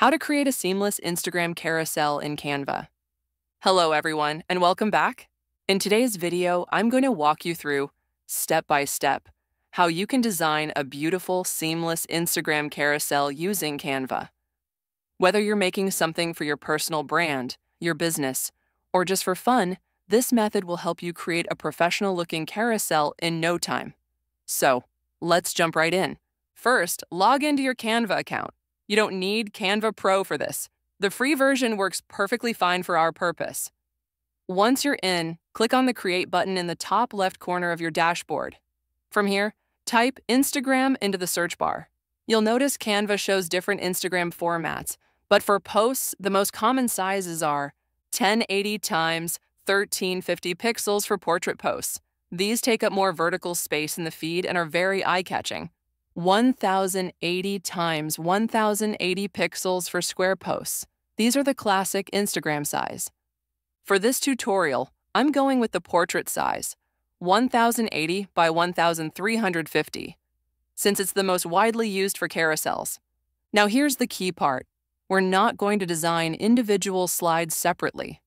How to create a seamless Instagram carousel in Canva. Hello everyone, and welcome back. In today's video, I'm going to walk you through, step by step, how you can design a beautiful, seamless Instagram carousel using Canva. Whether you're making something for your personal brand, your business, or just for fun, this method will help you create a professional-looking carousel in no time. So, let's jump right in. First, log into your Canva account. You don't need Canva Pro for this. The free version works perfectly fine for our purpose. Once you're in, click on the Create button in the top left corner of your dashboard. From here, type Instagram into the search bar. You'll notice Canva shows different Instagram formats, but for posts, the most common sizes are 1080 times 1350 pixels for portrait posts. These take up more vertical space in the feed and are very eye-catching. 1080 times 1080 pixels for square posts. These are the classic Instagram size. For this tutorial, I'm going with the portrait size, 1080 by 1350, since it's the most widely used for carousels. Now here's the key part. We're not going to design individual slides separately.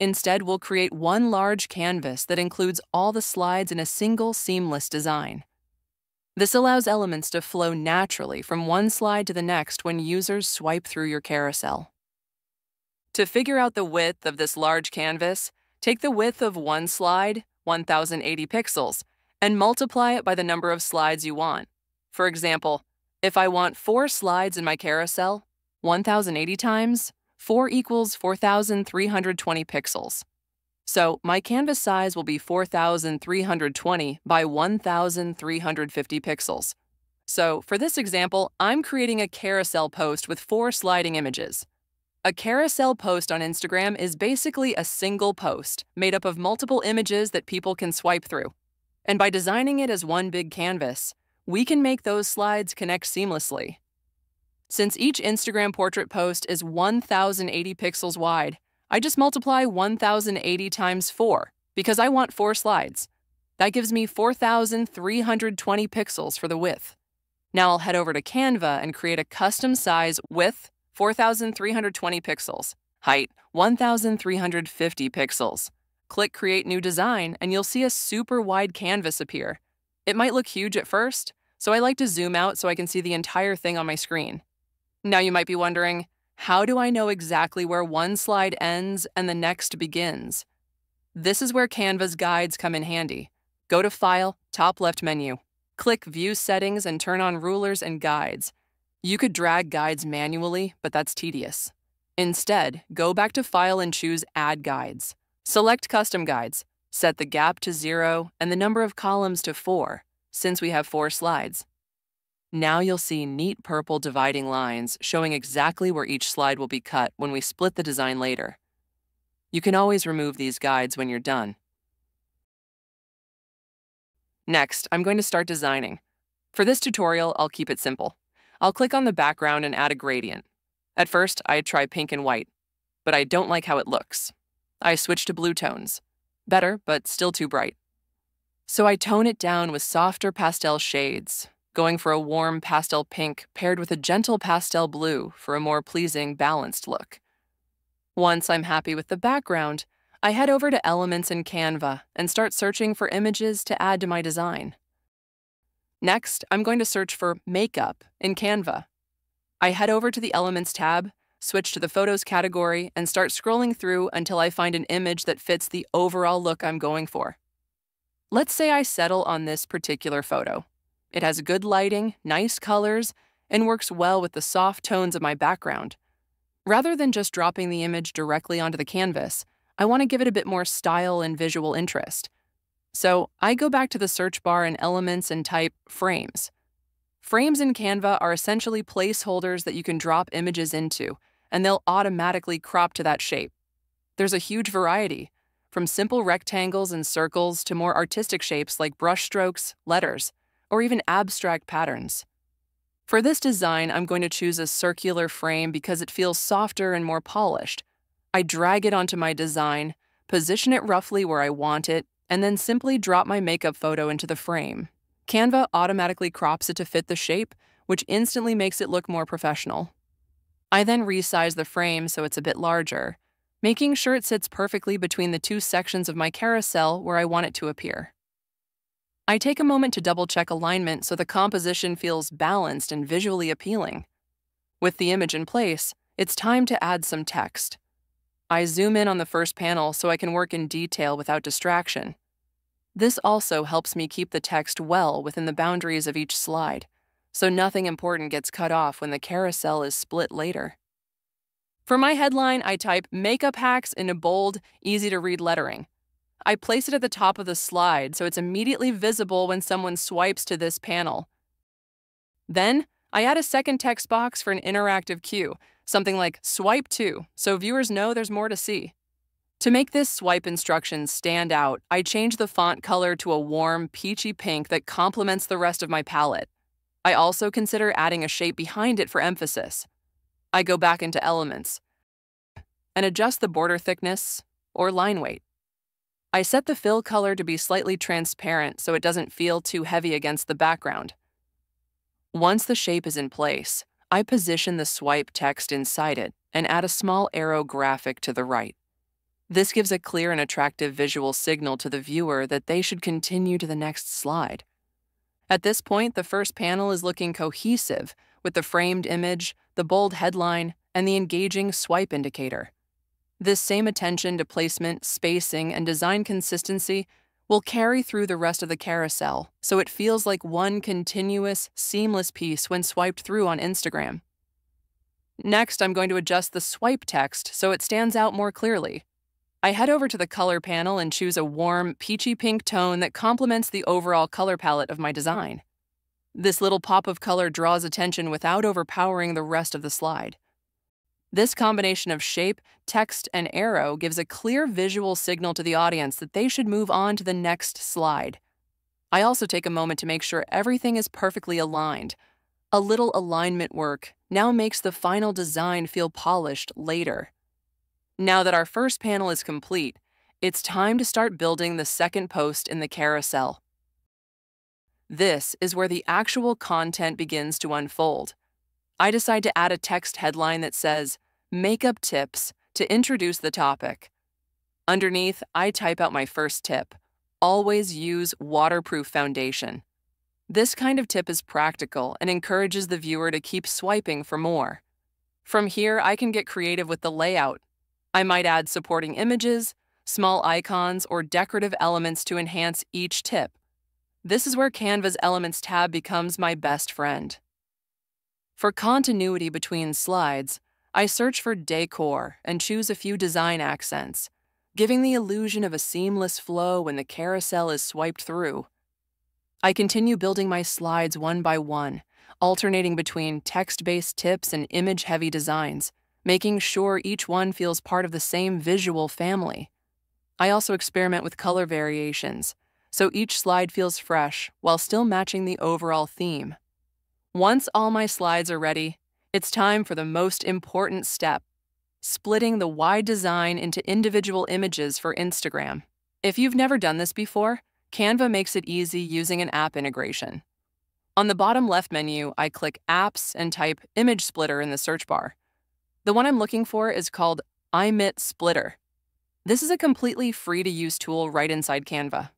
Instead, we'll create one large canvas that includes all the slides in a single seamless design. This allows elements to flow naturally from one slide to the next when users swipe through your carousel. To figure out the width of this large canvas, take the width of one slide, 1080 pixels, and multiply it by the number of slides you want. For example, if I want four slides in my carousel, 1080 times, 4 equals 4,320 pixels. So my canvas size will be 4,320 by 1,350 pixels. So for this example, I'm creating a carousel post with four sliding images. A carousel post on Instagram is basically a single post made up of multiple images that people can swipe through. And by designing it as one big canvas, we can make those slides connect seamlessly. Since each Instagram portrait post is 1,080 pixels wide, I just multiply 1080 times 4 because I want four slides. That gives me 4,320 pixels for the width. Now I'll head over to Canva and create a custom size width 4,320 pixels, height 1,350 pixels. Click Create New Design and you'll see a super wide canvas appear. It might look huge at first, so I like to zoom out so I can see the entire thing on my screen. Now you might be wondering, how do I know exactly where one slide ends and the next begins? This is where Canva's guides come in handy. Go to File, top left menu. Click View Settings and turn on Rulers and Guides. You could drag guides manually, but that's tedious. Instead, go back to File and choose Add Guides. Select Custom Guides. Set the gap to 0 and the number of columns to 4, since we have 4 slides. Now you'll see neat purple dividing lines showing exactly where each slide will be cut when we split the design later. You can always remove these guides when you're done. Next, I'm going to start designing. For this tutorial, I'll keep it simple. I'll click on the background and add a gradient. At first, I'd try pink and white, but I don't like how it looks. I switch to blue tones. Better, but still too bright. So I tone it down with softer pastel shades, going for a warm pastel pink paired with a gentle pastel blue for a more pleasing, balanced look. Once I'm happy with the background, I head over to Elements in Canva and start searching for images to add to my design. Next, I'm going to search for Makeup in Canva. I head over to the Elements tab, switch to the Photos category, and start scrolling through until I find an image that fits the overall look I'm going for. Let's say I settle on this particular photo. It has good lighting, nice colors, and works well with the soft tones of my background. Rather than just dropping the image directly onto the canvas, I want to give it a bit more style and visual interest. So I go back to the search bar in Elements and type Frames. Frames in Canva are essentially placeholders that you can drop images into, and they'll automatically crop to that shape. There's a huge variety, from simple rectangles and circles to more artistic shapes like brushstrokes, letters or even abstract patterns. For this design, I'm going to choose a circular frame because it feels softer and more polished. I drag it onto my design, position it roughly where I want it, and then simply drop my makeup photo into the frame. Canva automatically crops it to fit the shape, which instantly makes it look more professional. I then resize the frame so it's a bit larger, making sure it sits perfectly between the two sections of my carousel where I want it to appear. I take a moment to double check alignment so the composition feels balanced and visually appealing. With the image in place, it's time to add some text. I zoom in on the first panel so I can work in detail without distraction. This also helps me keep the text well within the boundaries of each slide, so nothing important gets cut off when the carousel is split later. For my headline, I type Makeup Hacks in a bold, easy to read lettering. I place it at the top of the slide so it's immediately visible when someone swipes to this panel. Then, I add a second text box for an interactive cue something like swipe to, so viewers know there's more to see. To make this swipe instruction stand out, I change the font color to a warm, peachy pink that complements the rest of my palette. I also consider adding a shape behind it for emphasis. I go back into Elements and adjust the border thickness or line weight. I set the fill color to be slightly transparent so it doesn't feel too heavy against the background. Once the shape is in place, I position the swipe text inside it and add a small arrow graphic to the right. This gives a clear and attractive visual signal to the viewer that they should continue to the next slide. At this point, the first panel is looking cohesive with the framed image, the bold headline, and the engaging swipe indicator. This same attention to placement, spacing, and design consistency will carry through the rest of the carousel, so it feels like one continuous, seamless piece when swiped through on Instagram. Next, I'm going to adjust the swipe text so it stands out more clearly. I head over to the color panel and choose a warm, peachy pink tone that complements the overall color palette of my design. This little pop of color draws attention without overpowering the rest of the slide. This combination of shape, text, and arrow gives a clear visual signal to the audience that they should move on to the next slide. I also take a moment to make sure everything is perfectly aligned. A little alignment work now makes the final design feel polished later. Now that our first panel is complete, it's time to start building the second post in the carousel. This is where the actual content begins to unfold. I decide to add a text headline that says, Makeup Tips to introduce the topic. Underneath, I type out my first tip always use waterproof foundation. This kind of tip is practical and encourages the viewer to keep swiping for more. From here, I can get creative with the layout. I might add supporting images, small icons, or decorative elements to enhance each tip. This is where Canva's Elements tab becomes my best friend. For continuity between slides, I search for decor and choose a few design accents, giving the illusion of a seamless flow when the carousel is swiped through. I continue building my slides one by one, alternating between text based tips and image heavy designs, making sure each one feels part of the same visual family. I also experiment with color variations, so each slide feels fresh while still matching the overall theme. Once all my slides are ready, it's time for the most important step splitting the wide design into individual images for Instagram. If you've never done this before, Canva makes it easy using an app integration. On the bottom left menu, I click Apps and type Image Splitter in the search bar. The one I'm looking for is called Image Splitter. This is a completely free to use tool right inside Canva.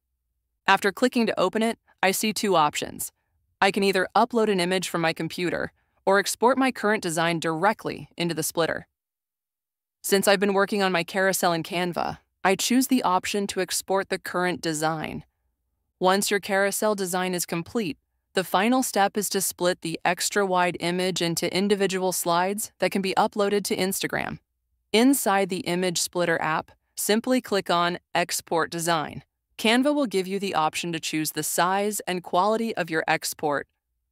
After clicking to open it, I see two options I can either upload an image from my computer or export my current design directly into the splitter. Since I've been working on my carousel in Canva, I choose the option to export the current design. Once your carousel design is complete, the final step is to split the extra wide image into individual slides that can be uploaded to Instagram. Inside the Image Splitter app, simply click on Export Design. Canva will give you the option to choose the size and quality of your export.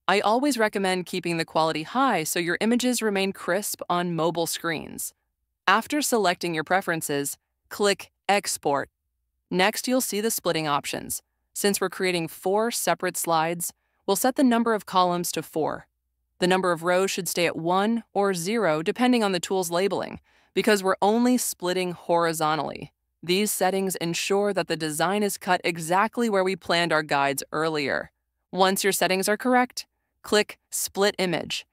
I always recommend keeping the quality high so your images remain crisp on mobile screens. After selecting your preferences, click Export. Next, you'll see the splitting options. Since we're creating four separate slides, we'll set the number of columns to four. The number of rows should stay at one or zero depending on the tool's labeling, because we're only splitting horizontally. These settings ensure that the design is cut exactly where we planned our guides earlier. Once your settings are correct, click Split Image.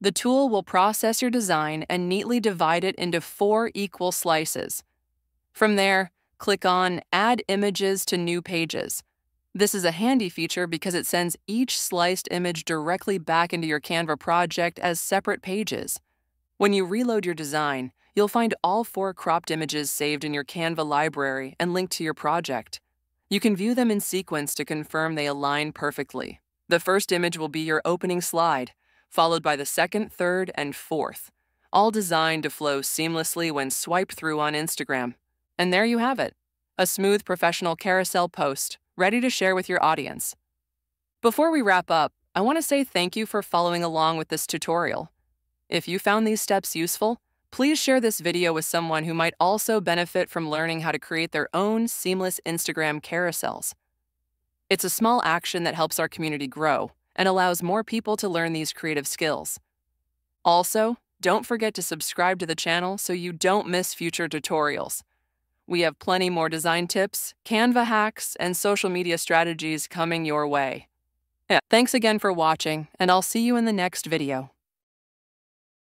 The tool will process your design and neatly divide it into four equal slices. From there, click on Add Images to New Pages. This is a handy feature because it sends each sliced image directly back into your Canva project as separate pages. When you reload your design, you'll find all four cropped images saved in your Canva library and linked to your project. You can view them in sequence to confirm they align perfectly. The first image will be your opening slide, followed by the second, third, and fourth, all designed to flow seamlessly when swiped through on Instagram. And there you have it a smooth professional carousel post ready to share with your audience. Before we wrap up, I want to say thank you for following along with this tutorial. If you found these steps useful, please share this video with someone who might also benefit from learning how to create their own seamless Instagram carousels. It's a small action that helps our community grow and allows more people to learn these creative skills. Also, don't forget to subscribe to the channel so you don't miss future tutorials. We have plenty more design tips, Canva hacks, and social media strategies coming your way. Yeah, thanks again for watching, and I'll see you in the next video.